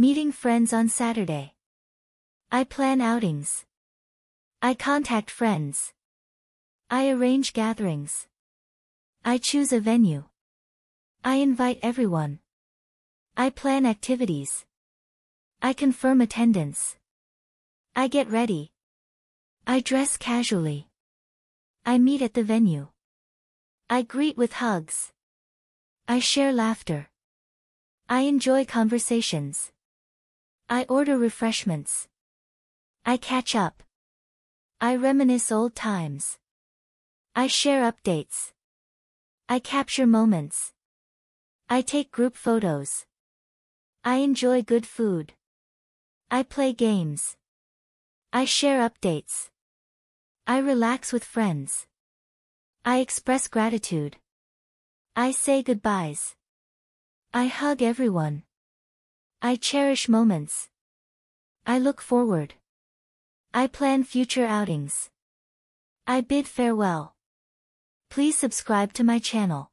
Meeting friends on Saturday. I plan outings. I contact friends. I arrange gatherings. I choose a venue. I invite everyone. I plan activities. I confirm attendance. I get ready. I dress casually. I meet at the venue. I greet with hugs. I share laughter. I enjoy conversations. I order refreshments. I catch up. I reminisce old times. I share updates. I capture moments. I take group photos. I enjoy good food. I play games. I share updates. I relax with friends. I express gratitude. I say goodbyes. I hug everyone. I cherish moments. I look forward. I plan future outings. I bid farewell. Please subscribe to my channel.